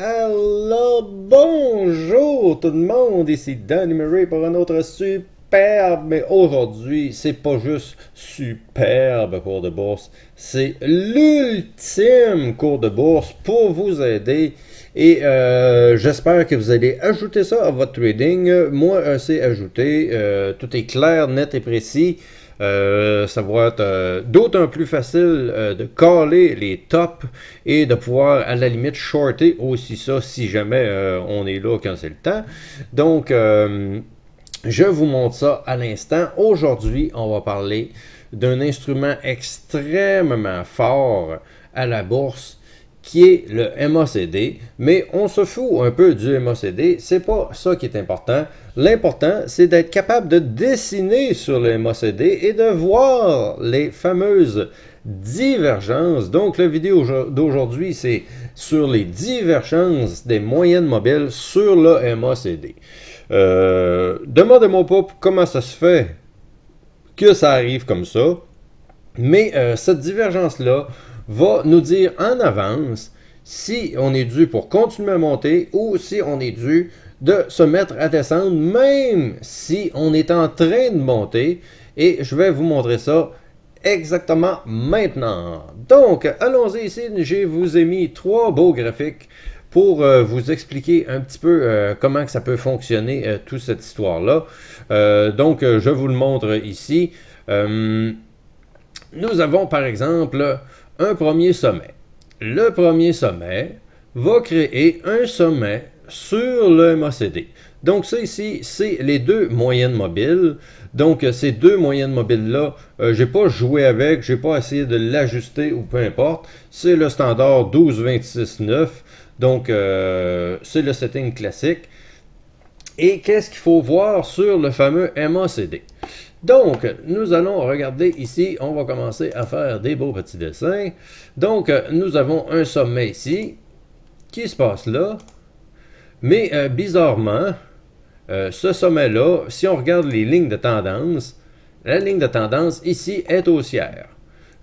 Alors, bonjour tout le monde, ici Danny Murray pour un autre superbe, mais aujourd'hui, c'est pas juste superbe cours de bourse, c'est l'ultime cours de bourse pour vous aider et euh, j'espère que vous allez ajouter ça à votre trading. Moi, c'est ajouté, euh, tout est clair, net et précis. Euh, ça va être euh, d'autant plus facile euh, de caler les tops et de pouvoir à la limite shorter aussi ça si jamais on est là quand c'est le temps. Donc, je vous montre ça à l'instant. Aujourd'hui, on va parler d'un instrument extrêmement fort à la bourse qui est le MACD, mais on se fout un peu du MACD, c'est pas ça qui est important. L'important, c'est d'être capable de dessiner sur le MACD et de voir les fameuses divergences. Donc, la vidéo d'aujourd'hui, c'est sur les divergences des moyennes mobiles sur le MACD. Euh, Demandez-moi pas comment ça se fait que ça arrive comme ça, mais euh, cette divergence-là, va nous dire en avance si on est dû pour continuer à monter ou si on est dû de se mettre à descendre, même si on est en train de monter. Et je vais vous montrer ça exactement maintenant. Donc, allons-y ici. Je vous ai mis trois beaux graphiques pour euh, vous expliquer un petit peu euh, comment que ça peut fonctionner, euh, toute cette histoire-là. donc, je vous le montre ici. nous avons, par exemple, un premier sommet. Le premier sommet va créer un sommet sur le MACD. Donc ça ici, c'est les deux moyennes mobiles. Donc ces deux moyennes mobiles-là, euh, j'ai pas joué avec, j'ai pas essayé de l'ajuster ou peu importe. C'est le standard 12-26-9. Donc euh, c'est le setting classique. Et qu'est-ce qu'il faut voir sur le fameux MACD? Donc, nous allons regarder ici, on va commencer à faire des beaux petits dessins. Donc, nous avons un sommet ici, qui se passe là. Mais euh, bizarrement, euh, ce sommet-là, si on regarde les lignes de tendance, la ligne de tendance ici est haussière.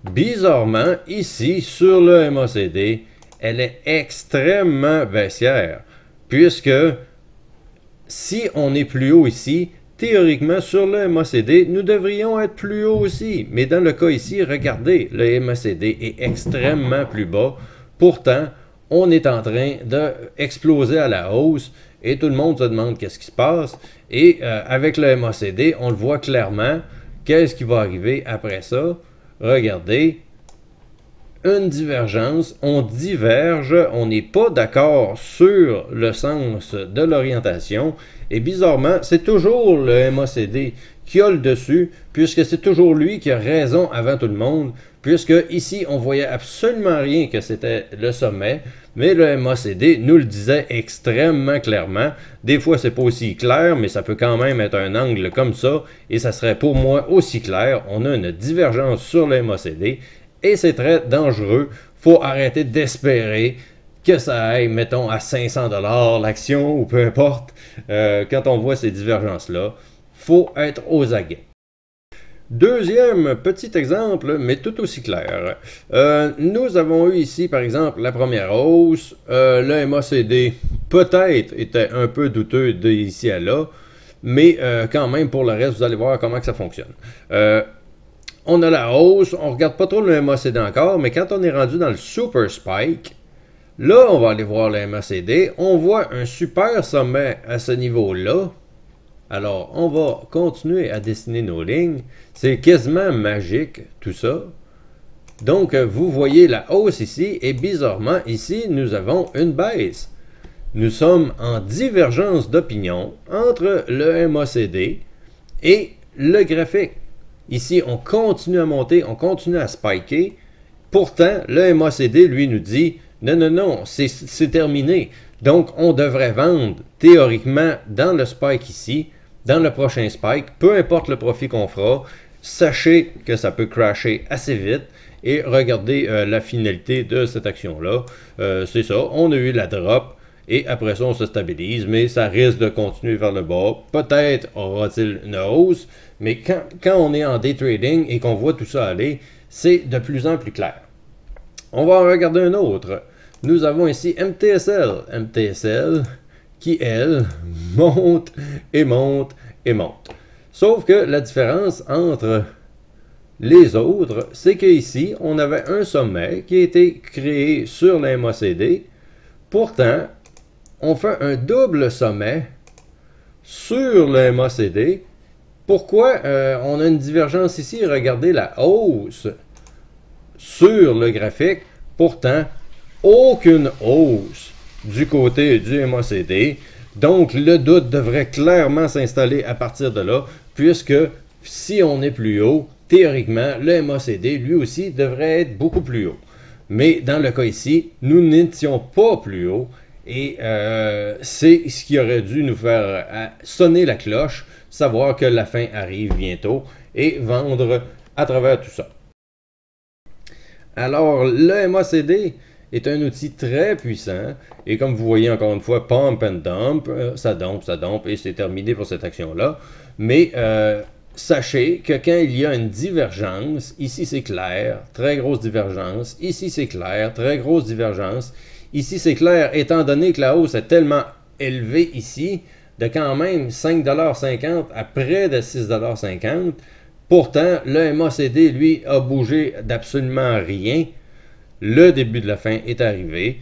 Bizarrement, ici, sur le MACD, elle est extrêmement baissière, puisque si on est plus haut ici, Théoriquement, sur le MACD, nous devrions être plus haut aussi. Mais dans le cas ici, regardez, le MACD est extrêmement plus bas. Pourtant, on est en train d'exploser à la hausse et tout le monde se demande qu'est-ce qui se passe. Et euh, avec le MACD, on le voit clairement. Qu'est-ce qui va arriver après ça? Regardez, une divergence, on diverge, on n'est pas d'accord sur le sens de l'orientation, et bizarrement, c'est toujours le MACD qui a le dessus, puisque c'est toujours lui qui a raison avant tout le monde, puisque ici, on voyait absolument rien que c'était le sommet, mais le MACD nous le disait extrêmement clairement. Des fois, c'est pas aussi clair, mais ça peut quand même être un angle comme ça, et ça serait pour moi aussi clair. On a une divergence sur le MACD, et c'est très dangereux. faut arrêter d'espérer que ça aille, mettons, à 500 dollars l'action ou peu importe, euh, quand on voit ces divergences-là, faut être aux aguets. Deuxième petit exemple, mais tout aussi clair. Euh, nous avons eu ici, par exemple, la première hausse. Euh, le MACD, peut-être, était un peu douteux d'ici à là, mais quand même, pour le reste, vous allez voir comment ça fonctionne on a la hausse, on regarde pas trop le MACD encore, mais quand on est rendu dans le super spike, là, on va aller voir le MACD, on voit un super sommet à ce niveau-là. Alors, on va continuer à dessiner nos lignes. C'est quasiment magique, tout ça. Donc, vous voyez la hausse ici, et bizarrement, ici, nous avons une baisse. Nous sommes en divergence d'opinion entre le MACD et le graphique. Ici, on continue à monter, on continue à spiker. Pourtant, le MACD, lui, nous dit non, non, non, c'est terminé. Donc, on devrait vendre théoriquement dans le spike ici, dans le prochain spike, peu importe le profit qu'on fera. Sachez que ça peut crasher assez vite et regardez euh, la finalité de cette action-là. Euh, c'est ça, on a eu la drop et après ça, on se stabilise, mais ça risque de continuer vers le bas. Peut-être aura-t-il une hausse, mais quand, on est en day trading et qu'on voit tout ça aller, c'est de plus en plus clair. On va en regarder un autre. nous avons ici MTSL. MTSL qui, elle, monte et monte et monte. Sauf que la différence entre les autres, c'est qu'ici, on avait un sommet qui a été créé sur l'MACD. Pourtant, on fait un double sommet sur le MACD. Pourquoi euh, on a une divergence ici? Regardez la hausse sur le graphique. Pourtant, aucune hausse du côté du MACD. Donc, le doute devrait clairement s'installer à partir de là, puisque si on est plus haut, théoriquement, le MACD, lui aussi, devrait être beaucoup plus haut. Mais dans le cas ici, nous n'étions pas plus haut et euh, c'est ce qui aurait dû nous faire euh, sonner la cloche, savoir que la fin arrive bientôt et vendre à travers tout ça. Alors, le MACD est un outil très puissant et comme vous voyez encore une fois, pump and dump, euh, ça dompe, ça dompe et c'est terminé pour cette action-là. Mais sachez que quand il y a une divergence, ici c'est clair, très grosse divergence, ici c'est clair, très grosse divergence, Ici, c'est clair, étant donné que la hausse est tellement élevée ici, de quand même 5,50$ à près de 6,50$. Pourtant, le MACD, lui, a bougé d'absolument rien. Le début de la fin est arrivé.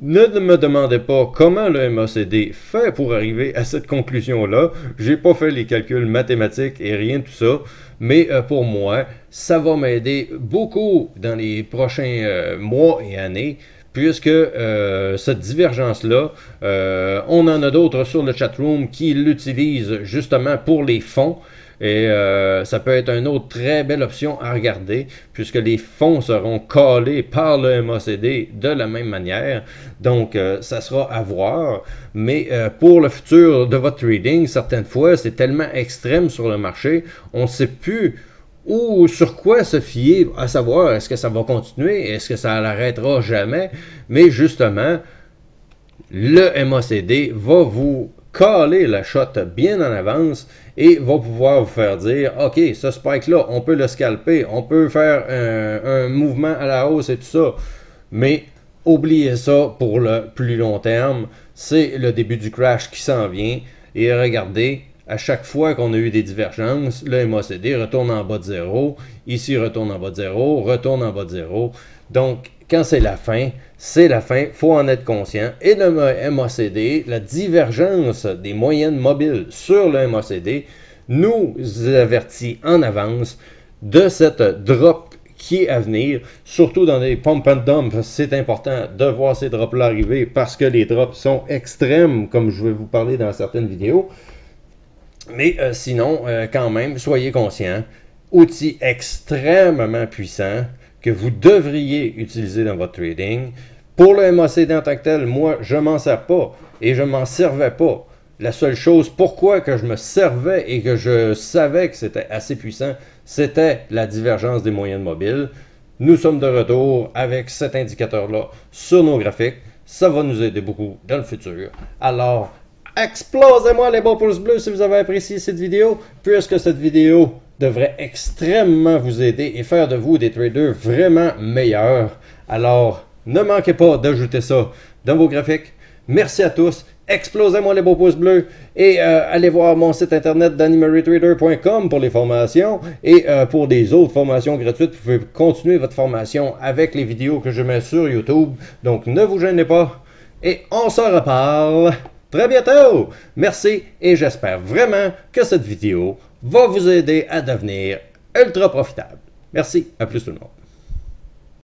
Ne me demandez pas comment le MACD fait pour arriver à cette conclusion-là. J'ai pas fait les calculs mathématiques et rien de tout ça. Mais euh, pour moi, ça va m'aider beaucoup dans les prochains euh, mois et années puisque euh, cette divergence-là, euh, on en a d'autres sur le chatroom qui l'utilisent justement pour les fonds. Et euh, ça peut être une autre très belle option à regarder, puisque les fonds seront collés par le MACD de la même manière. Donc, ça sera à voir. Mais pour le futur de votre trading, certaines fois, c'est tellement extrême sur le marché, on ne sait plus ou sur quoi se fier, à savoir est-ce que ça va continuer, est-ce que ça n'arrêtera jamais, mais justement, le MACD va vous caler la shot bien en avance et va pouvoir vous faire dire ok ce spike là on peut le scalper on peut faire un mouvement à la hausse et tout ça. Mais oubliez ça pour le plus long terme. C'est le début du crash qui s'en vient. Et regardez à chaque fois qu'on a eu des divergences, le MACD retourne en bas de zéro, ici retourne en bas de zéro, retourne en bas de zéro. Donc, quand c'est la fin, c'est la fin, faut en être conscient. Et le MACD, la divergence des moyennes mobiles sur le MACD nous avertit en avance de cette drop qui est à venir, surtout dans les pump and dump. C'est important de voir ces drops-là arriver parce que les drops sont extrêmes, comme je vais vous parler dans certaines vidéos. Mais euh, sinon, euh, quand même, soyez conscients, outil extrêmement puissant que vous devriez utiliser dans votre trading. Pour le MACD en tant que tel, moi, je m'en sers pas et je m'en servais pas. La seule chose, pourquoi que je me servais et que je savais que c'était assez puissant, c'était la divergence des moyennes mobiles. Nous sommes de retour avec cet indicateur-là sur nos graphiques. Ça va nous aider beaucoup dans le futur. Alors, Explosez-moi les beaux pouces bleus si vous avez apprécié cette vidéo, puisque cette vidéo devrait extrêmement vous aider et faire de vous des traders vraiment meilleurs. Alors, ne manquez pas d'ajouter ça dans vos graphiques. Merci à tous. Explosez-moi les beaux pouces bleus et euh, allez voir mon site internet d'animarytrader.com pour les formations et euh, pour des autres formations gratuites. Vous pouvez continuer votre formation avec les vidéos que je mets sur YouTube. Donc ne vous gênez pas et on se reparle très bientôt. Merci et j'espère vraiment que cette vidéo va vous aider à devenir ultra profitable. Merci, à plus tout le monde.